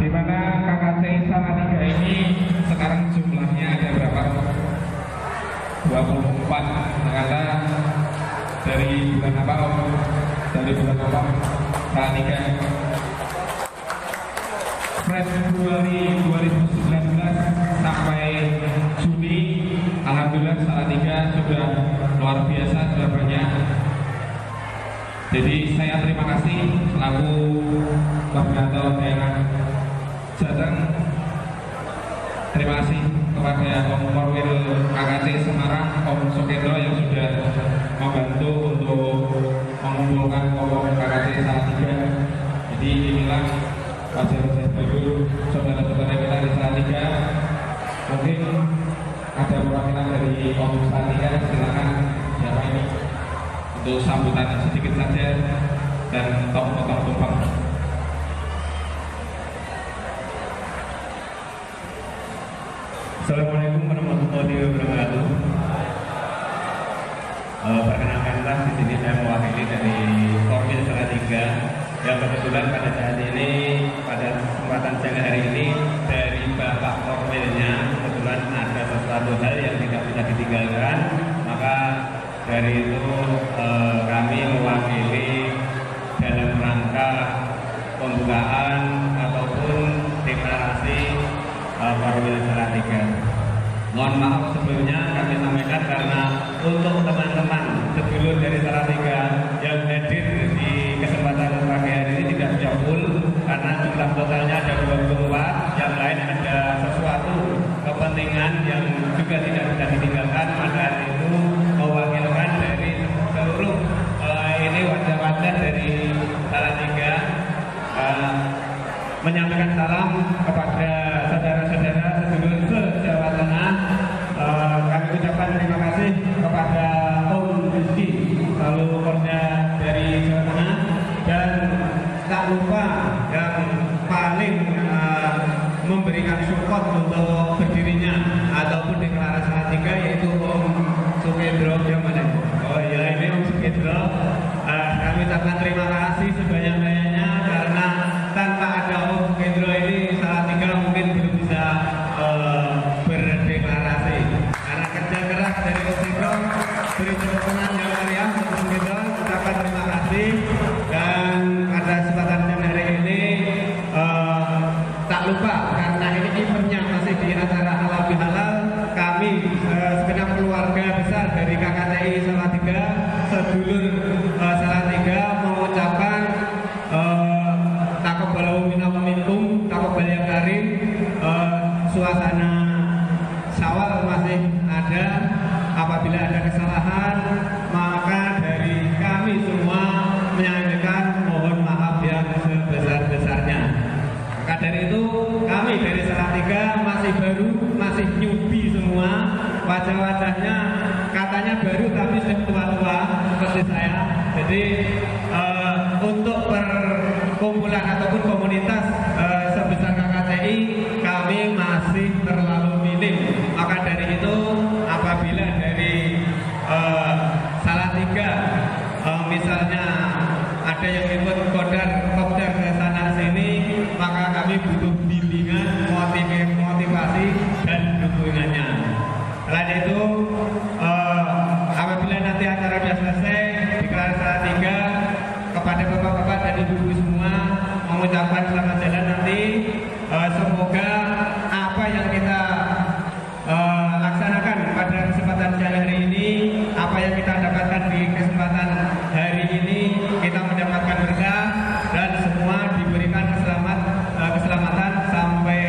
di mana KKC Salatiga ini sekarang jumlahnya ada berapa? 24 ternyata dari bulan apa Om? Dari bulan apa? Salatiga Februari 2019 sampai Juni Alhamdulillah Salatiga sudah luar biasa sudah banyak jadi saya terima kasih selaku koordinator Jateng. Terima kasih kepada Om Korwil KKC Semarang, Om Sokendo yang sudah membantu untuk mengumpulkan kelompok KKC Salatiga. Jadi inilah wajah-wajah baru saudara-saudara kita di Salatiga. Mungkin ada perwakilan dari Om Salatiga, silakan siapa ini? untuk sambutan sedikit saja dan tokoh-tokoh tumpang. Assalamualaikum warahmatullahi wabarakatuh. Uh, perkenalkanlah di sini saya mewakili dari Korwil Salatiga yang kebetulan pada saat ini pada kesempatan siang hari ini dari Bapak Korwilnya kebetulan ada sesuatu hal yang tidak bisa ditinggalkan maka dari itu eh, kami mewakili dalam rangka pembukaan Korwil Salatiga. Mohon maaf sebelumnya kami sampaikan karena untuk teman-teman sedulur dari Salatiga yang hadir di kesempatan pagi hari ini tidak bisa full karena jumlah totalnya ada 24 yang lain ada sesuatu kepentingan yang juga tidak bisa ditinggalkan maka itu mewakilkan dari seluruh uh, ini wajah-wajah dari Salatiga uh, menyampaikan salam kepada terima kasih kepada Om Rizky lalu Korda dari Jawa Tengah. Dan tak lupa yang paling uh, memberikan support untuk berdirinya ataupun deklarasi KKTI Salatiga sedulur eh, Salatiga mengucapkan eh, takabbalu minna wa minkum takabbal ya karim. Eh, suasana syawal masih ada. Apabila ada kesalahan maka dari kami semua menyampaikan mohon maaf yang sebesar-besarnya. Maka dari itu kami dari Salatiga masih baru, masih newbie semua. Wajah-wajahnya katanya baru tapi sudah tua-tua seperti saya. Jadi eh, untuk perkumpulan ataupun komunitas eh, sebesar KKTI kami masih terlalu minim. Maka dari itu apabila dari eh, Salatiga eh, misalnya ada yang ikut kodar kopdar ke sana sini maka kami butuh bimbingan motiv- motivasi dan dukungannya selain itu eh, apabila nanti acara sudah selesai di kelas tiga kepada bapak-bapak dan ibu-ibu semua mengucapkan selamat jalan nanti Eh, semoga apa yang kita eh, laksanakan pada kesempatan siang hari ini apa yang kita dapatkan di kesempatan hari ini kita mendapatkan berkah dan semua diberikan keselamat, eh, keselamatan sampai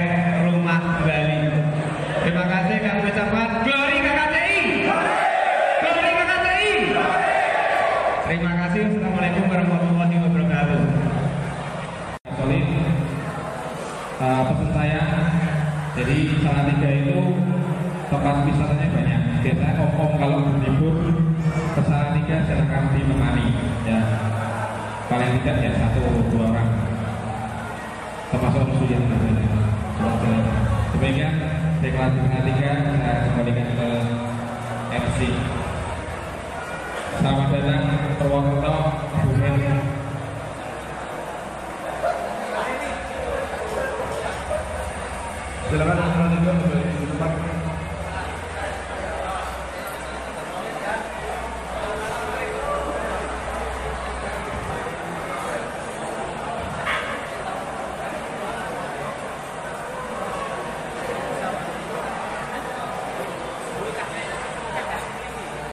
rumah kembali terima kasih kami ucapkan glory KKTI glory KKTI terima kasih Assalamualaikum warahmatullahi wabarakatuh Solid, uh, pesan saya, jadi Salatiga itu tempat wisatanya banyak. Biasanya om-om kalau berlibur ke Salatiga silakan ditemani, ya paling tidak ya satu dua orang, termasuk musuh yang berbeda. Demikian deklarasi Salatiga saya kembalikan ke MC. Silakan yang selanjutnya.